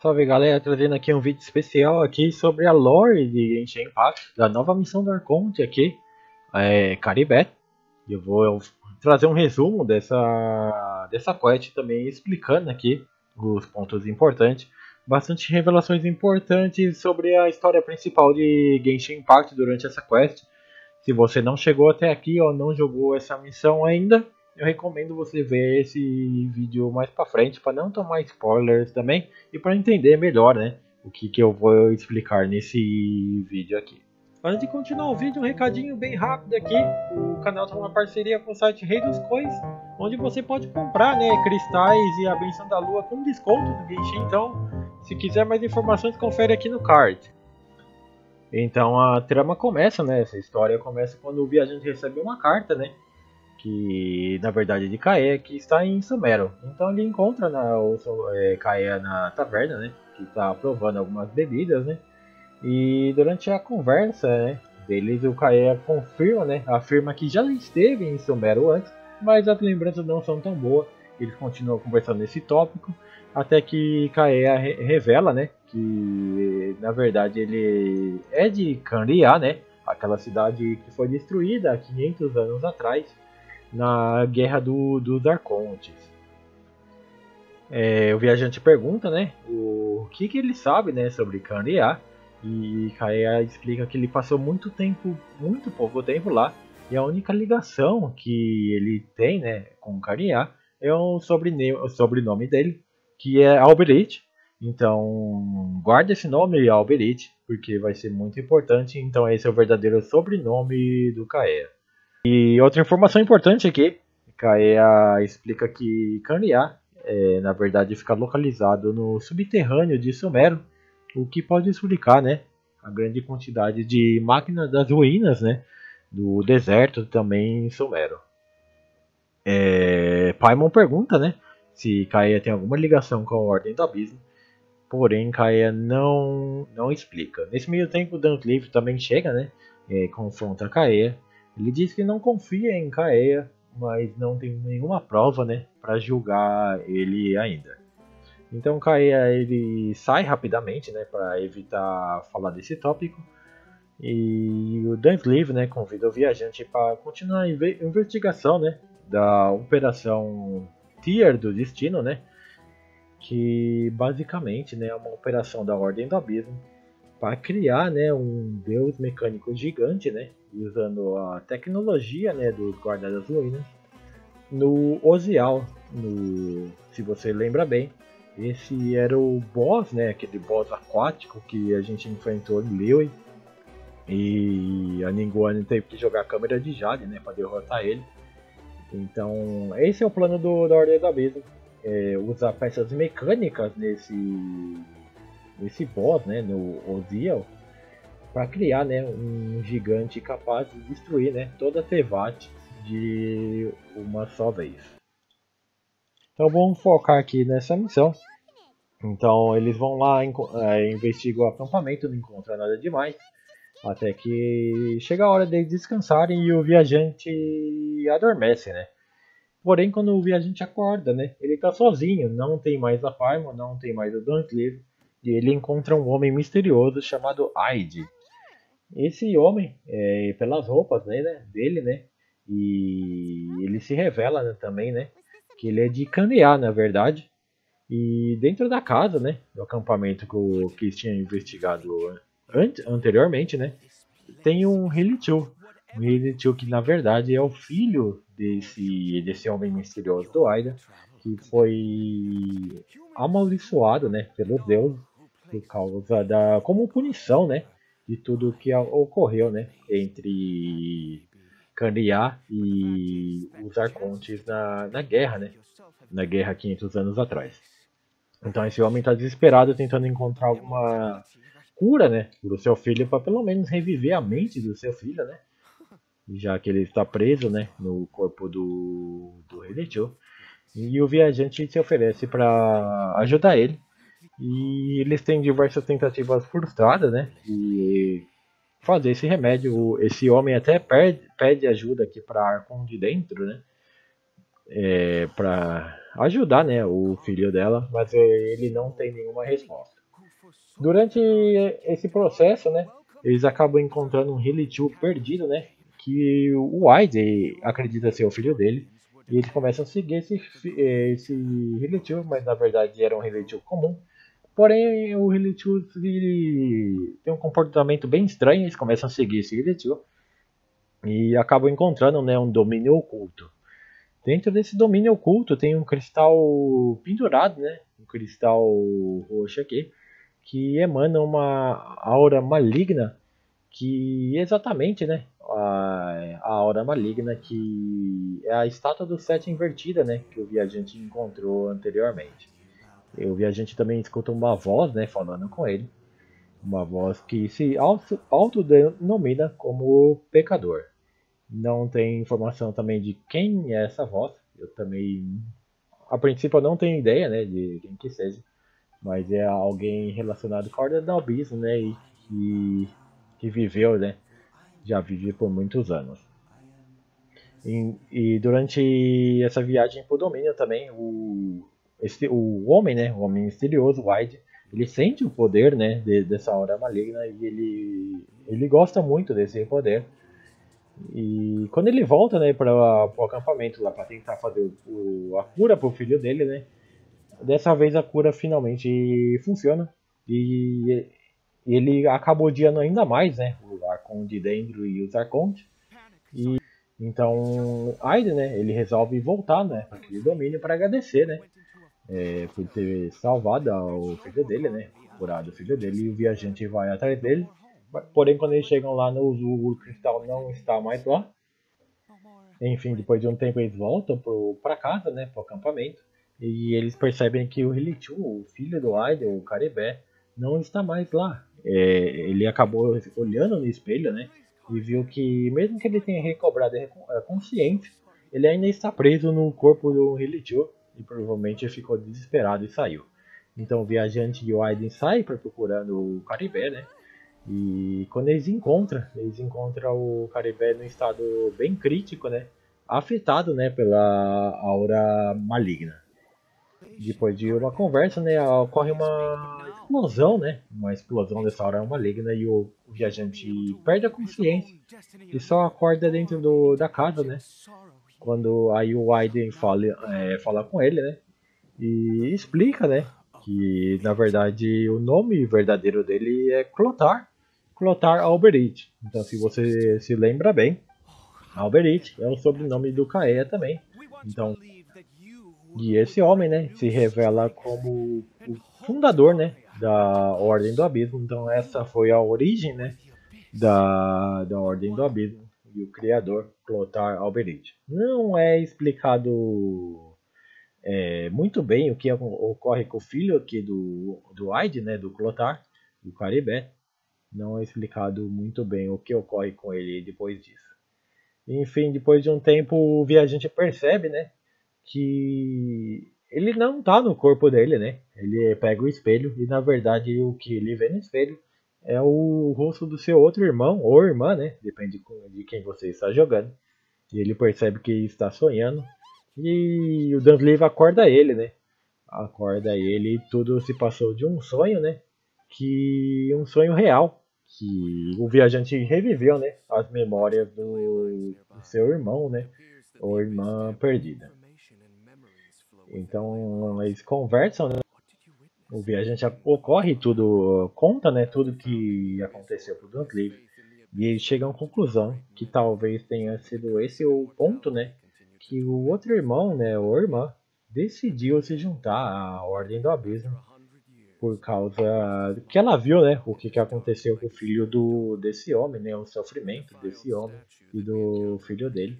Salve galera, trazendo aqui um vídeo especial aqui sobre a lore de Genshin Impact, da nova missão do Arconte aqui, é, Caribé. Eu vou trazer um resumo dessa, dessa quest também, explicando aqui os pontos importantes. Bastante revelações importantes sobre a história principal de Genshin Impact durante essa quest. Se você não chegou até aqui ou não jogou essa missão ainda, eu recomendo você ver esse vídeo mais para frente para não tomar spoilers também e para entender melhor, né, o que, que eu vou explicar nesse vídeo aqui. Antes de continuar o vídeo, um recadinho bem rápido aqui. O canal tem uma parceria com o site Rei dos Coins, onde você pode comprar né, cristais e a benção da lua com desconto do Genshin. Então, se quiser mais informações, confere aqui no card. Então a trama começa, né? Essa história começa quando o viajante recebe uma carta, né? Que na verdade é de Kaea, que está em Sumero. Então ele encontra na, o, é, na taverna, né, que está provando algumas bebidas, né, e durante a conversa né, deles, o Kaea confirma, né, afirma que já esteve em Sumero antes, mas as lembranças não são tão boas. Eles continuam conversando nesse tópico, até que Kaea re revela, né, que na verdade ele é de Kanria, né, aquela cidade que foi destruída há 500 anos atrás na Guerra do, dos Arcontes. É, o viajante pergunta, né, o que, que ele sabe, né, sobre Kanria e Kaea explica que ele passou muito tempo, muito pouco tempo lá e a única ligação que ele tem, né, com Kanria é o sobrenome, o sobrenome dele, que é Alberit. Então, guarde esse nome, Alberit, porque vai ser muito importante. Então, esse é o verdadeiro sobrenome do Kaea. E outra informação importante aqui, Kaea explica que Kaniá, é, na verdade, fica localizado no subterrâneo de Sumero, o que pode explicar, né, a grande quantidade de máquinas das ruínas, né, do deserto também em Sumero. É, Paimon pergunta, né, se Kaea tem alguma ligação com a Ordem do Abismo, porém Kaea não, não explica. Nesse meio tempo, Duntleaf também chega, né, é, confronta Kaea ele diz que não confia em Kaeya, mas não tem nenhuma prova, né, para julgar ele ainda. Então Kaeya ele sai rapidamente, né, para evitar falar desse tópico. E o Dan Sleeve, né, convida o viajante para continuar a investigação, né, da operação Tier do Destino, né, que basicamente, né, é uma operação da Ordem do Abismo para criar, né, um deus mecânico gigante, né, usando a tecnologia né, dos guardas das ruínas no Ozial, no, se você lembra bem, esse era o boss, né, aquele boss aquático que a gente enfrentou em Liyue e a Ningguang teve que jogar a câmera de Jade né, para derrotar ele. Então esse é o plano do, da Ordem do Abismo, é, usar peças mecânicas nesse, nesse boss, né, no Ozial, para criar né, um gigante capaz de destruir né, toda a de uma só vez. Então vamos focar aqui nessa missão. Então eles vão lá, é, investigam o acampamento, não encontram nada demais. Até que chega a hora deles descansarem e o viajante adormece, né? Porém, quando o viajante acorda, né? Ele está sozinho, não tem mais a Paimon, não tem mais o Duntleave. E ele encontra um homem misterioso chamado Aide. Esse homem, é, pelas roupas né, né, dele, né? E ele se revela né, também, né? Que ele é de Candeá, na verdade. E dentro da casa, né? Do acampamento que o Kiss tinha investigado anteriormente, né? Tem um Hilichu. Um Hilichu que na verdade é o filho desse, desse homem misterioso do Aida. Que foi amaldiçoado, né? Pelos deuses. Por causa da. como punição, né? de tudo que ocorreu né, entre Candiá e os Arcontes na, na guerra, né, na guerra 500 anos atrás. Então esse homem está desesperado tentando encontrar alguma cura né, para o seu filho, para pelo menos reviver a mente do seu filho, né, já que ele está preso né, no corpo do, do Rei E o viajante se oferece para ajudar ele e eles têm diversas tentativas frustradas, né? De fazer esse remédio. Esse homem até pede, pede ajuda aqui para Arcon de dentro, né? é, para ajudar né, o filho dela, mas ele não tem nenhuma resposta. Durante esse processo, né, eles acabam encontrando um Hilichu perdido, né, que o Wide acredita ser o filho dele, e eles começam a seguir esse, esse Hilichu, mas na verdade era um Hilichu comum. Porém, o Hilichu tem um comportamento bem estranho, eles começam a seguir esse Hilichu e acabam encontrando né, um domínio oculto. Dentro desse domínio oculto tem um cristal pendurado, né? Um cristal roxo aqui, que emana uma aura maligna, que exatamente, né? A, a aura maligna que é a estátua do sete invertida, né? Que o viajante encontrou anteriormente. O viajante também escuta uma voz, né? Falando com ele. Uma voz que se autodenomina como pecador. Não tem informação também de quem é essa voz. Eu também, a princípio, eu não tenho ideia, né, de quem que seja. Mas é alguém relacionado com a Ordem do Abismo, né, e que, que viveu, né, já vive por muitos anos. E, e durante essa viagem por domínio também, o, esse, o homem, né, o homem misterioso, Wide, ele sente o poder, né, de, dessa aura maligna e ele, ele gosta muito desse poder. E quando ele volta, né, para o acampamento lá para tentar fazer o, a cura pro filho dele, né, dessa vez a cura finalmente funciona e, ele acaba odiando ainda mais, né, o Arconde Dendro e os Arconte. E então Aide, né, ele resolve voltar, né, para aquele domínio para agradecer, né, é, por ter salvado o filho dele, né, curado o filho dele e o viajante vai atrás dele Porém, quando eles chegam lá, no, o cristal não está mais lá. Enfim, depois de um tempo eles voltam para casa, né, para o acampamento. E eles percebem que o Hilichu, o filho do Aiden, o Caribé, não está mais lá. É, ele acabou olhando no espelho, né, e viu que mesmo que ele tenha recobrado a consciência, ele ainda está preso no corpo do Hilichu e provavelmente ficou desesperado e saiu. Então o viajante e o Aiden saem procurando o Caribé, né? E quando eles encontram, eles encontram o Caribé no estado bem crítico, né? Afetado, né, pela aura maligna. Depois de uma conversa, né, ocorre uma explosão, né? Uma explosão dessa aura maligna e o, viajante perde a consciência e só acorda dentro do, da casa, né? Quando aí o Aiden fala, é, fala com ele, né? E explica, né? Que na verdade o nome verdadeiro dele é Clotar Clotar Alberich. Então, se você se lembra bem, Alberich é o sobrenome do Kaea também. Então, e esse homem, né, se revela como o fundador, né, da Ordem do Abismo. Então, essa foi a origem, né, da, da Ordem do Abismo e o criador, Clotar Alberich. Não é explicado é, muito bem o que ocorre com o filho aqui do, do Aide, né, do Clotar, do Caribé não é explicado muito bem o que ocorre com ele depois disso. Enfim, depois de um tempo, o viajante percebe, né, que ele não está no corpo dele, né? Ele pega o espelho e na verdade o que ele vê no espelho é o rosto do seu outro irmão ou irmã, né? Depende de quem você está jogando. E ele percebe que está sonhando e o Dunsleeve acorda ele, né? Acorda ele e tudo se passou de um sonho, né? que um sonho real que o viajante reviveu, né, as memórias do, do seu irmão, né, ou irmã perdida. Então eles conversam, né? O viajante ocorre tudo, conta, né, tudo que aconteceu pro Duncliffe e eles chegam à conclusão que talvez tenha sido esse o ponto, né, que o outro irmão, né, ou irmã, decidiu se juntar à Ordem do Abismo por causa que ela viu, né, o que, que aconteceu com o filho do desse homem, né, o sofrimento desse homem e do filho dele.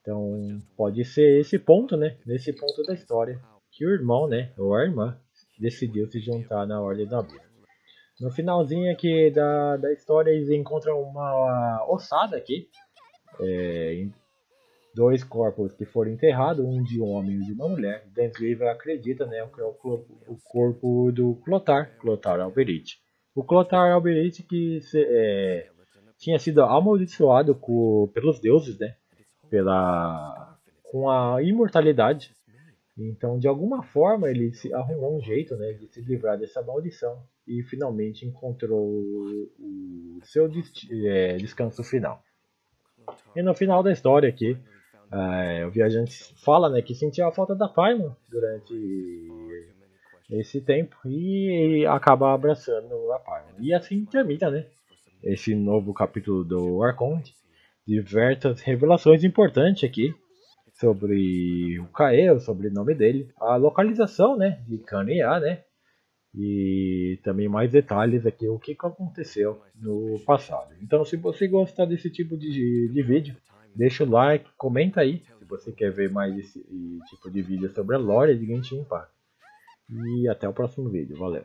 Então, pode ser esse ponto, né, nesse ponto da história, que o irmão, né, ou a irmã, decidiu se juntar na Ordem da Bíblia. No finalzinho aqui da, da história, eles encontram uma ossada aqui, é, dois corpos que foram enterrados, um de um homem e um de uma mulher. Dentro acredita né, que é o, o corpo do Clotar, Clotar Alberich. O Clotar Alberich que se, é, tinha sido amaldiçoado com, pelos deuses, né, pela com a imortalidade. Então, de alguma forma, ele se arrumou um jeito né, de se livrar dessa maldição e finalmente encontrou o seu é, descanso final. E no final da história aqui, é, o viajante fala né, que sentiu a falta da Paimon durante esse tempo e acaba abraçando a Paimon. E assim termina né, esse novo capítulo do Arconte. Diversas revelações importantes aqui sobre o Kae, o sobrenome dele, a localização né, de Kanea, né, e também mais detalhes aqui o que aconteceu no passado. Então, se você gosta desse tipo de, de vídeo, deixa o like, comenta aí se você quer ver mais esse tipo de vídeo sobre a lore de Genshin Impact. E até o próximo vídeo, valeu!